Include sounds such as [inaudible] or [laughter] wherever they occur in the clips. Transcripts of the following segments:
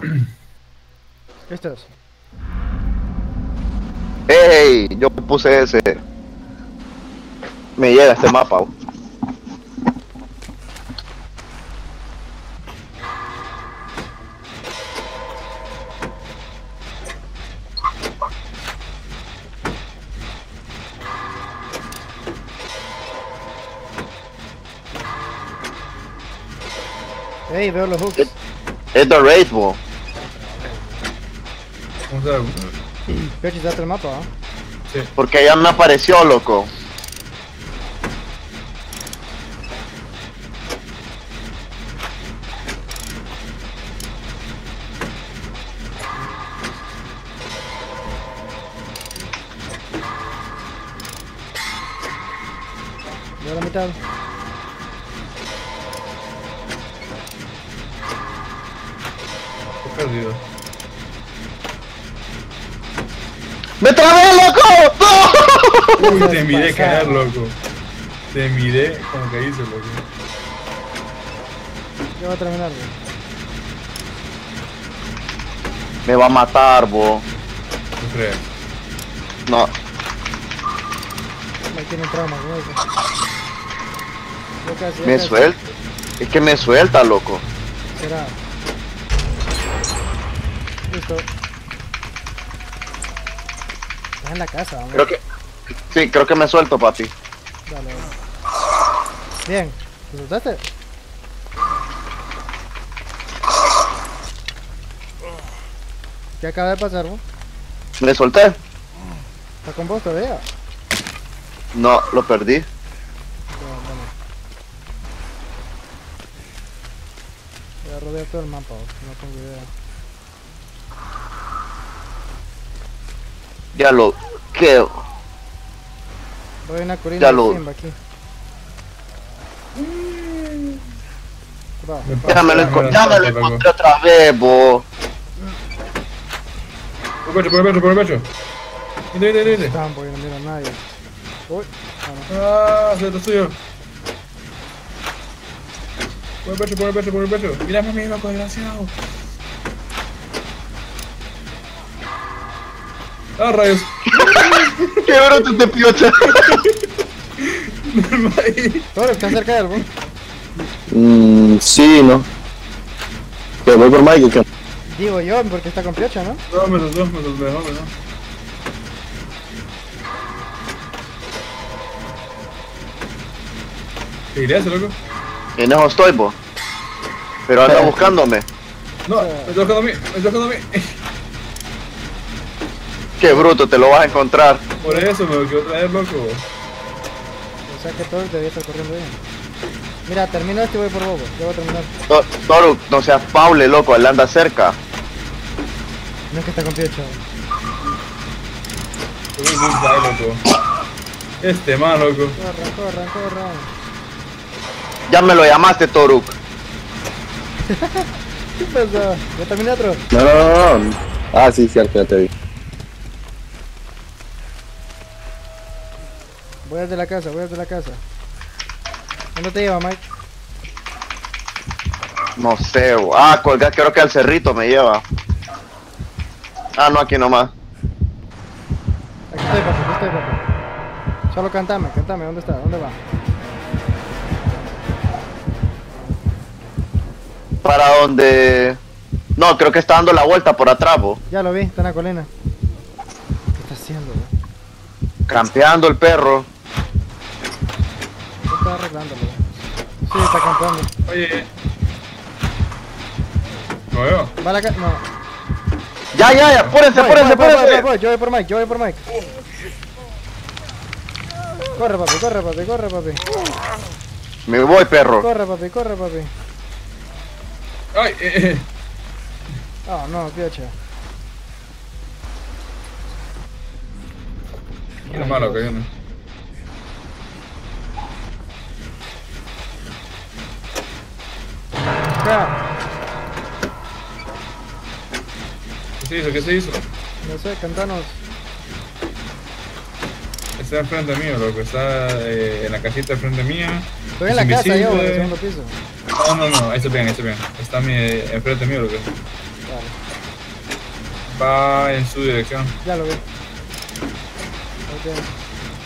[clears throat] Estos. ¡Ey! Yo puse ese. Me llega este mapa. oh. Ey, veo los hooks. Es de Raid, bo. ¿Cómo se llama? Piochi, date el mapa, ¿ah? Sí. Porque ya me apareció, loco. Veo la mitad. Perdido. ¡Me trabé, loco! ¡No! Uy, te [laughs] miré caer, loco. Te miré como que hice, loco. Ya va a terminar, güey. Me va a matar, bo. No crees. No. Ahí tiene trauma, ya Me suelta. Es que me suelta, loco. Será. Listo. Estás en la casa. Creo que. Sí, creo que me suelto, papi. Dale, dale. Bien. ¿Te soltaste? ¿Qué acaba de pasar, vos? Me solté. ¿Está con vos todavía? No, lo perdí. Voy a rodear todo el mapa, no tengo idea. Ya lo. ¿Qué? Voy a una Ya lo- aquí. Va, va. Ya me lo, enco- ya me encontré otra vez, bo. Por el pecho, por el pecho, por el pecho. Dile, dile, dile. Están porque no mira a nadie. Uy, ah. Ah, se lo suyo. Por el pecho, por el pecho, por el pecho. Mira, mami, loco, desgraciado. Ah, rayos. [laughs] ¡Qué bruto este piocha! Toro, está cerca de algo. Mmm, sí, ¿no? Que voy por Mike, que. Digo yo, porque está con piocha, ¿no? No, me los dos, me los dejó, me los ¿Qué dirías, loco? En eso estoy, bo. Pero anda buscándome. No, me está tocando a mí, me está tocando a mí. Qué bruto, te lo vas a encontrar. Por eso me lo quiero traer, loco. O sea que Toro debía estar corriendo bien. Mira, termino este y voy por Bobo. Ya voy a terminar. To- Toru, no seas Paule, loco, él anda cerca. No es que está con guy, loco. Este man, loco. Corran, corran, corran. Ya me lo llamaste, Toruk. [laughs] ¿Qué pasó? ¿Ya terminé otro? No, no, no, no. Ah, sí, cierto, ya te vi. Voy desde la casa, voy desde la casa. ¿Dónde te lleva, Mike? No sé, bo. ah, colgar, creo que al cerrito me lleva. Ah, no, aquí nomás. Aquí estoy, papi, aquí estoy, papi. Solo cantame, cantame, ¿dónde está? ¿Dónde va? Para donde. No, creo que está dando la vuelta por atrás, bo. Ya lo vi, está en la colina. ¿Qué está haciendo, güey? Campeando el perro. ¿Qué está arreglándolo? Sí, está campeando. Oye. ¿No veo? Va la. No. Ya, ya, ya, apúrense, apúrense, apúrense. Yo voy por Mike, yo voy por Mike. Corre, papi, corre, papi, corre, papi. Me voy, perro. Corre, papi, corre, papi. Ay, eh, eh. Oh, no, piocha. Qué malo que viene. Ya. ¿Qué se hizo? ¿Qué se hizo? No sé, cantanos. Está enfrente mío, loco. Está eh, en la casita enfrente mía. Estoy en la casa yo, en el segundo piso. No, no, no. Ahí está bien, ahí está bien. Está mi, enfrente mío, loco. Va en su dirección. Ya lo vi. Ok.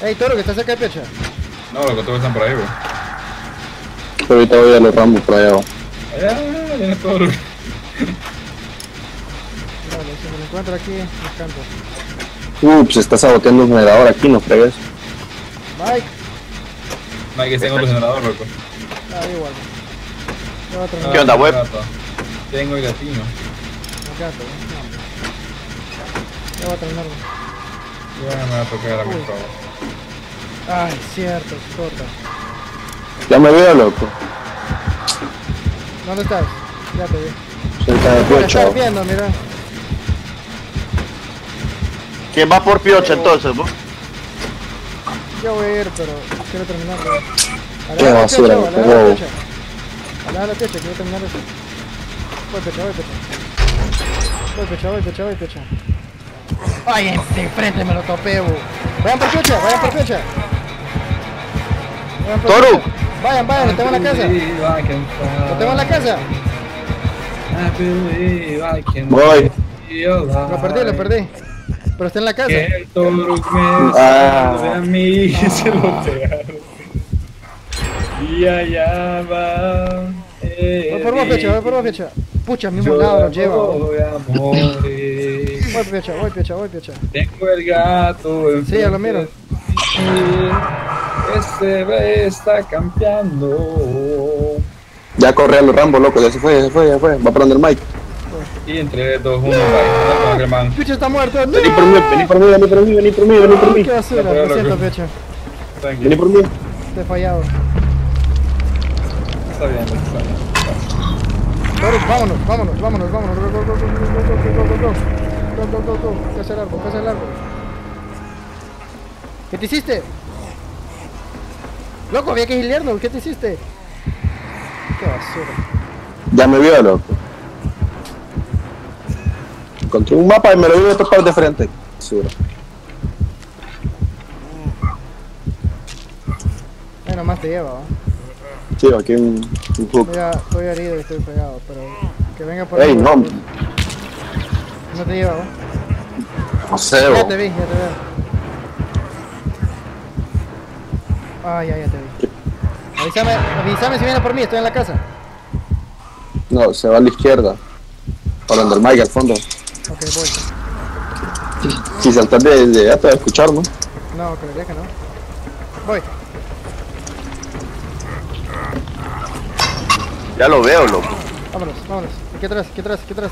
Ey, Toro, que está cerca de Pecha. No, los que todos están por ahí, bro. Pero ahorita voy a los ramos por allá. abajo. Allá, viene todo lo Dale, si me lo encuentro aquí, me canto. Uh, pues está saboteando un generador aquí, no fregues. Mike. Mike está en otro generador, loco. Ah, igual. Ya va a terminar. ¿Qué onda, web? gato. Tengo el gatino. Me canto, ¿eh? Ya va a terminar. Ya me va a tocar a mi favor. Ay, cierto, corta. Ya me veo, loco. ¿Dónde estás? Ya te vi. Cerca de Piocho. viendo, mira. ¿Quién va por piocha entonces, vos? Yo voy a ir, pero quiero terminar. Qué basura, techa, aleja wow. la techa, quiero terminar eso. Voy, pecha, voy, pecha. Voy, pecha, voy, pecha, voy, pecha. Ay, en- de frente me lo topé, bu. Vayan por pecha, vayan por pecha. Toru. Vayan, vayan, lo tengo en la casa. Lo tengo en la casa. Voy. Lo perdí, lo perdí. Pero está en la casa. Que Ah. salve a mí [laughs] y se lo pegaron. Y allá va. Voy por vos, pecha, voy por vos, pecha. Pucha, al mismo lado lo lleva. Voy, pecha, voy, pecha, voy, pecha. Tengo el gato en Sí, ya lo miro. Este ve está campeando. Ya corre a los rambos, loco. Ya se fue, ya se fue, ya fue. Va para donde el Mike. Y entre dos, uno, va. No, man. Pecha está muerto. ¡No! Vení por mí, vení por mí, vení por mí, vení por mí, vení por mí. Qué basura, lo siento, pecha. Vení por mí. Te he fallado. Está bien, está bien. Vámonos, vámonos, vámonos, vámonos. Go, go, go, go, go, go, go, go, go, go. Go. Loco, había que gilearnos. ¿Qué te hiciste? Qué basura. Ya me vio, loco. Encontré un mapa y me lo vine a topar de frente. Basura. Ay, nomás te lleva, ¿va? Sí, aquí un, un hook. Estoy, a- estoy herido y estoy pegado, pero que venga por Ey, no. No te lleva, ¿va? No sé, Ya te vi, ya te veo. Ah, ya, ya te vi. Avísame, avísame si viene por mí, estoy en la casa. No, se va a la izquierda. Para donde el Mike al fondo. Ok, voy. Si saltas de, de ya te va a escuchar, ¿no? No, creería que no. Voy. Ya lo veo, loco. Vámonos, vámonos. Aquí atrás, aquí atrás, aquí atrás.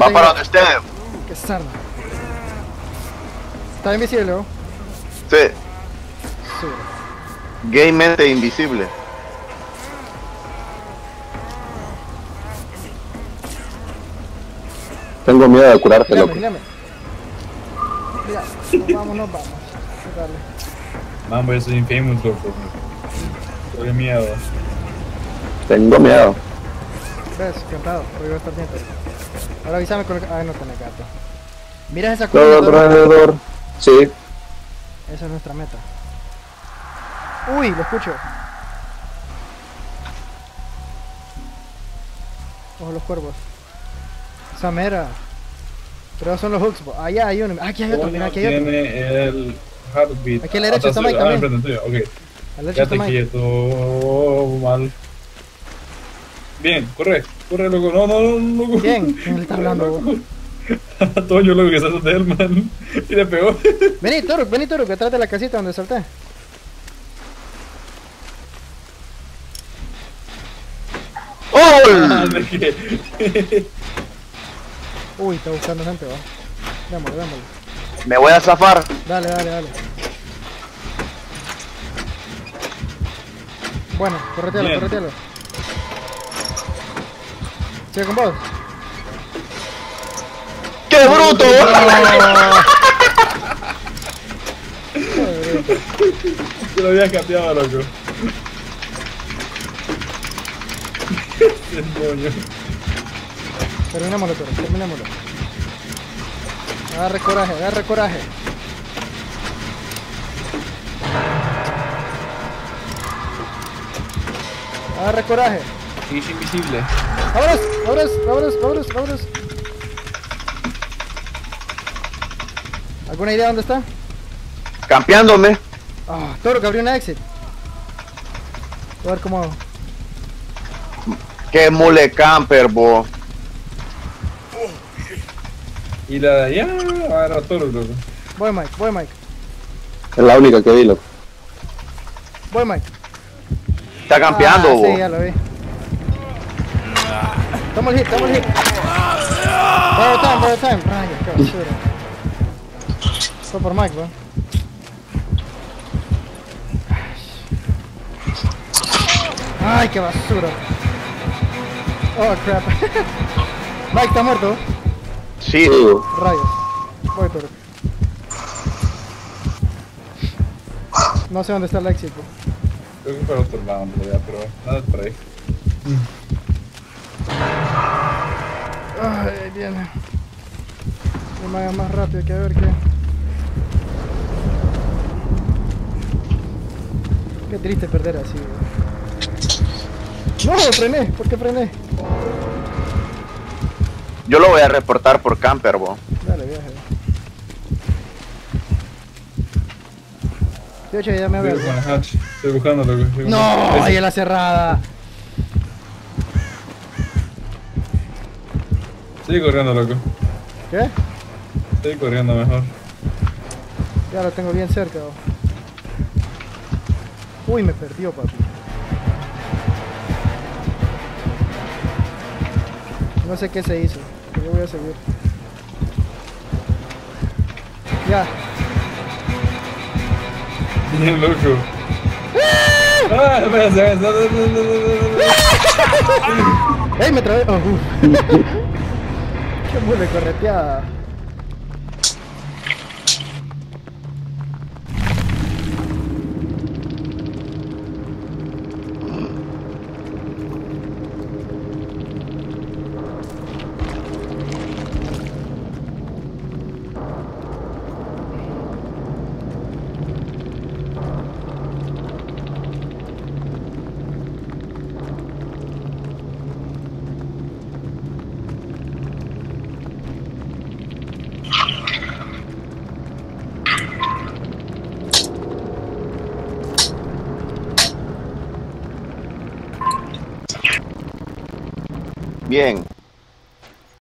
Va para donde esté. Qué sarna. Está invisible, ¿no? Sí. Sí. Gaymente invisible. Tengo miedo de curarte, Gírame, loco. gírame. Mira, vámonos, vamos. Dale. Mambo, yo soy infamous, loco. Tengo miedo. Tengo miedo. ¿Ves? Cantado, porque voy a estar. Ahora avísame con el... Ay, no tiene gato. Mira esa Todo curva. alrededor. Sí. Esa es nuestra meta. Uy, lo escucho. Ojo los cuervos. Esa mera. Pero son los hooks. Allá hay uno. Aquí hay otro, mira, aquí hay otro. Tiene el heartbeat. Aquí a la derecha está Atrás Mike tuyo. Ah, también. enfrente tuyo, ok. A la derecha está Mike. quieto, mal. Bien, corre, corre, loco. No, no, no, loco. ¿Quién? ¿Quién le está hablando? [laughs] Toño, loco, que se hace de él, man. Y le pegó. [laughs] Vení, Toro, vení, Toro, que de la casita donde salté. ¡Oh! ¿De qué? [laughs] Uy, está buscando gente, va. Démosle, démosle. Me voy a zafar. Dale, dale, dale. Bueno, corretealo, Bien. corretealo. Sigue con vos. ¡Qué bruto! Yo lo había cambiado, loco. Terminémoslo, Toro, terminémoslo. Agarre coraje, agarre coraje. Agarre coraje. Sí, sí, invisible. ¡Vámonos! ¡Vámonos! ¡Vámonos! ¡Vámonos! ¡Vámonos! ¿Alguna idea dónde está? Campeándome. Ah, Toro que abrió una exit. Voy a ver cómo. Qué mule camper, bo. Y la de allá, agarra toro, loco. Voy, Mike. Voy, Mike. Es la única que vi, loco. Voy, Mike. Está campeando, ah, bo. Sí, ya lo vi. Toma el hit, toma el hit. Borrow time, borrow time. Rayos, qué basura. Fue por Mike, bro. Ay, qué basura. Oh, crap. [laughs] Mike está muerto. Sí. Rayos. Voy, Toro. No sé dónde está el exit, bro. Creo que para otro lado, realidad, pero nada por ahí. Ay, viene. Que me haga más rápido que a ver qué. Qué triste perder así. No, frené. ¿Por qué frené? Yo lo voy a reportar por camper, bo. Dale, viaje. De hecho, ya me Estoy veo. con el hatch. Estoy buscando, loco. estoy No, ahí en la cerrada. Sigue corriendo, loco. ¿Qué? Sigue corriendo mejor. Ya lo tengo bien cerca. Uy, me perdió, papi. No sé qué se hizo, pero yo voy a seguir. Ya, Bien loco. ¡Ah! [laughs] ¡Ey, me trabé! Oh. [laughs] ¡Qué mule correteada! Bien.